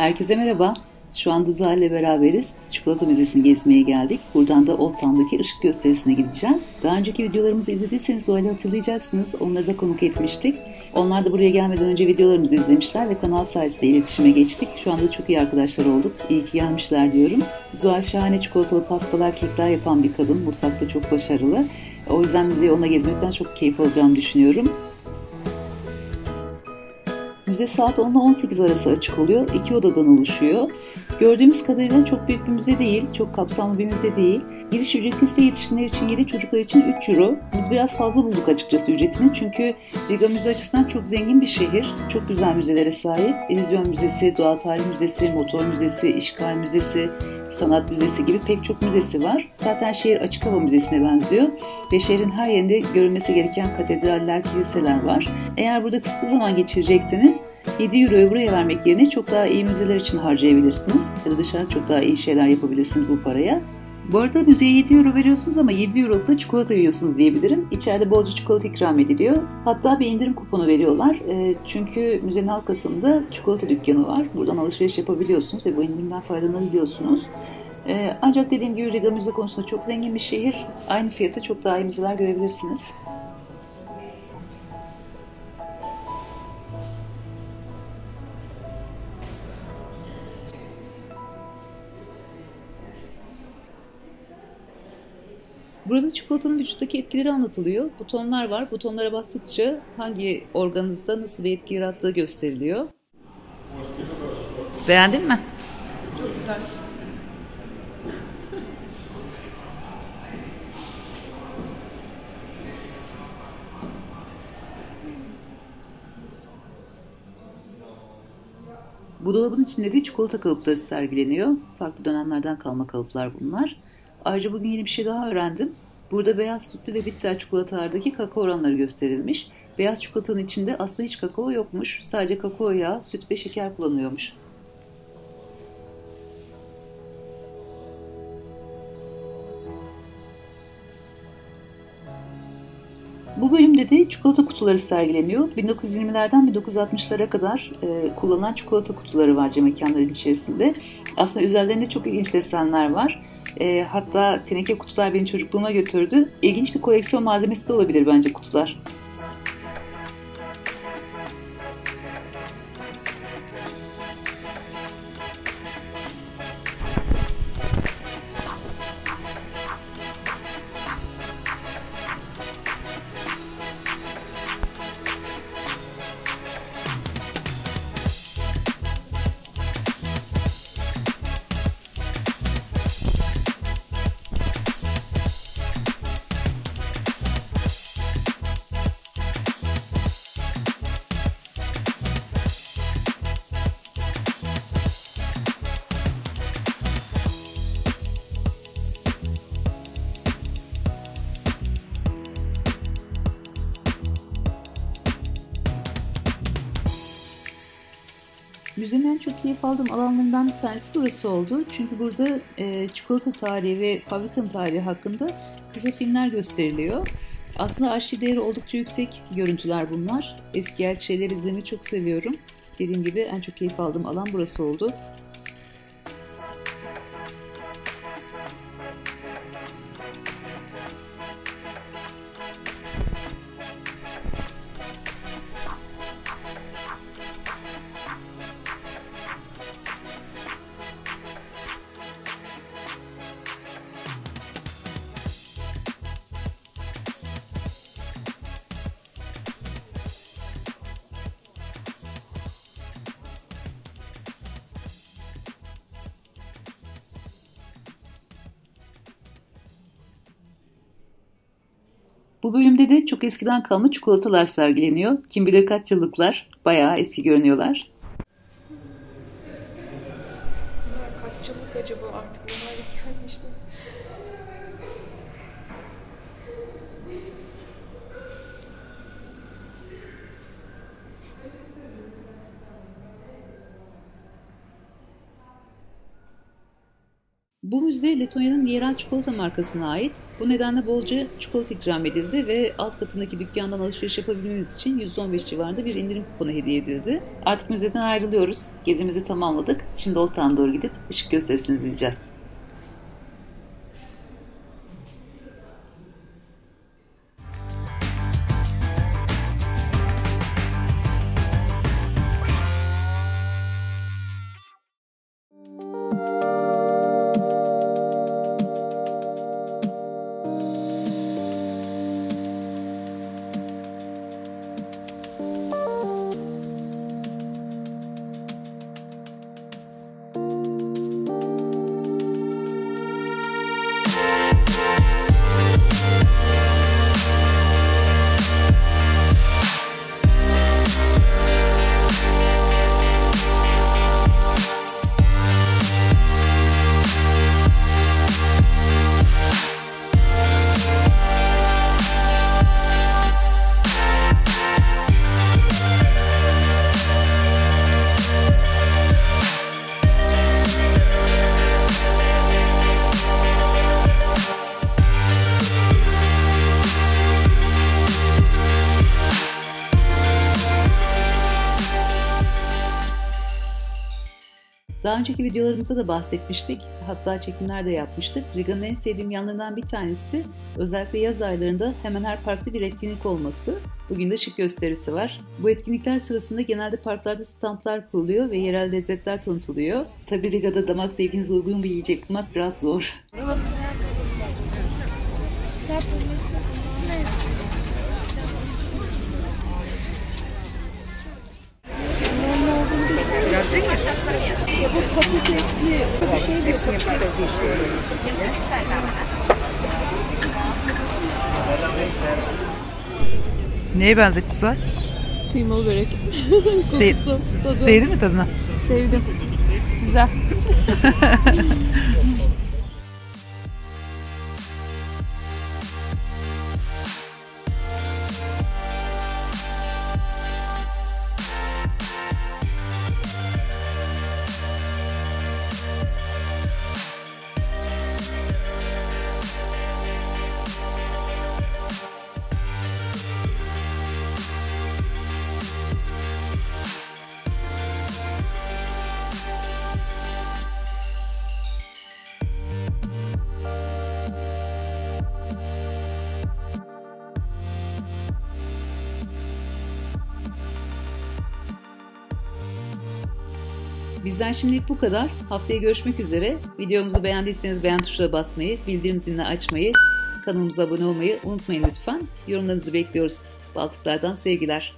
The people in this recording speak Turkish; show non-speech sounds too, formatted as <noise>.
Herkese merhaba. Şu anda Zuhal ile beraberiz. Çikolata Müzesi'ni gezmeye geldik. Buradan da Old Town'daki ışık gösterisine gideceğiz. Daha önceki videolarımızı izlediyseniz Zuhal'i hatırlayacaksınız. Onları da konuk etmiştik. Onlar da buraya gelmeden önce videolarımızı izlemişler ve kanal sayesinde iletişime geçtik. Şu anda çok iyi arkadaşlar olduk. İyi ki gelmişler diyorum. Zuhal şahane çikolatalı pastalar, kekler yapan bir kadın. Mutfakta çok başarılı. O yüzden müzeyi ona gezmekten çok keyif alacağımı düşünüyorum. Müze saat 10 ile 18 arası açık oluyor. İki odadan oluşuyor. Gördüğümüz kadarıyla çok büyük bir müze değil, çok kapsamlı bir müze değil. Giriş ücreti ise yetişkinler için 7, çocuklar için 3 euro. Biz biraz fazla bulduk açıkçası ücretini çünkü Riga Müze açısından çok zengin bir şehir. Çok güzel müzelere sahip. Elizyon Müzesi, Doğa Tarih Müzesi, Motor Müzesi, İşgal Müzesi, Sanat Müzesi gibi pek çok müzesi var. Zaten şehir açık hava müzesine benziyor ve şehrin her yerinde görülmesi gereken katedraller, kiliseler var. Eğer burada kısıtlı zaman geçirecekseniz 7 euroyu buraya vermek yerine çok daha iyi müzeler için harcayabilirsiniz. Ya da dışarıda çok daha iyi şeyler yapabilirsiniz bu paraya. Bu arada müzeye 7 euro veriyorsunuz ama 7 euroluk da çikolata yiyorsunuz diyebilirim. İçeride bolca çikolata ikram ediliyor. Hatta bir indirim kuponu veriyorlar. E, çünkü müzenin alt katında çikolata dükkanı var. Buradan alışveriş yapabiliyorsunuz ve bu indirimden faydalanabiliyorsunuz. E, ancak dediğim gibi Riga müze konusunda çok zengin bir şehir. Aynı fiyata çok daha iyi müzeler görebilirsiniz. Burada çikolatanın vücuttaki etkileri anlatılıyor. Butonlar var. Butonlara bastıkça hangi organınızda nasıl bir etki yarattığı gösteriliyor. Beğendin mi? Çok güzel. Bu dolabın içinde de çikolata kalıpları sergileniyor. Farklı dönemlerden kalma kalıplar bunlar. Ayrıca bugün yeni bir şey daha öğrendim. Burada beyaz sütlü ve bitter çikolatalardaki kakao oranları gösterilmiş. Beyaz çikolatanın içinde aslında hiç kakao yokmuş. Sadece kakao yağı, süt ve şeker kullanıyormuş. Bu bölümde de çikolata kutuları sergileniyor. 1920'lerden 1960'lara kadar e, kullanılan çikolata kutuları var cam mekanların içerisinde. Aslında üzerlerinde çok ilginç desenler var. E, hatta teneke kutular beni çocukluğuma götürdü. İlginç bir koleksiyon malzemesi de olabilir bence kutular. Müzenin en çok keyif aldığım alanlarından bir tanesi burası oldu. Çünkü burada e, çikolata tarihi ve fabrikanın tarihi hakkında kısa filmler gösteriliyor. Aslında arşiv değeri oldukça yüksek görüntüler bunlar. Eski el şeyler izlemeyi çok seviyorum. Dediğim gibi en çok keyif aldığım alan burası oldu. Bu bölümde de çok eskiden kalma çikolatalar sergileniyor. Kim bilir kaç yıllıklar. Bayağı eski görünüyorlar. Kaç yıllık acaba artık bu hale gelmişler. Bu müze Letonya'nın yerel çikolata markasına ait. Bu nedenle bolca çikolata ikram edildi ve alt katındaki dükkandan alışveriş yapabilmemiz için %15 civarında bir indirim kuponu hediye edildi. Artık müzeden ayrılıyoruz. Gezimizi tamamladık. Şimdi Old doğru gidip ışık gösterisini izleyeceğiz. Önceki videolarımızda da bahsetmiştik. Hatta çekimler de yapmıştık. Riga'nın en sevdiğim yanlarından bir tanesi özellikle yaz aylarında hemen her parkta bir etkinlik olması. Bugün de şık gösterisi var. Bu etkinlikler sırasında genelde parklarda standlar kuruluyor ve yerel lezzetler tanıtılıyor. Tabi Riga'da damak zevkinize uygun bir yiyecek bulmak biraz zor. Ya bu patatesli bir şey de Neye benzetti Suat? Kıymalı börek. Se- <laughs> Kokusu, tadı. Sevdin mi tadını? Sevdim. Güzel. <laughs> Bizden şimdilik bu kadar. Haftaya görüşmek üzere. Videomuzu beğendiyseniz beğen tuşuna basmayı, bildirim zilini açmayı, kanalımıza abone olmayı unutmayın lütfen. Yorumlarınızı bekliyoruz. Baltıklardan sevgiler.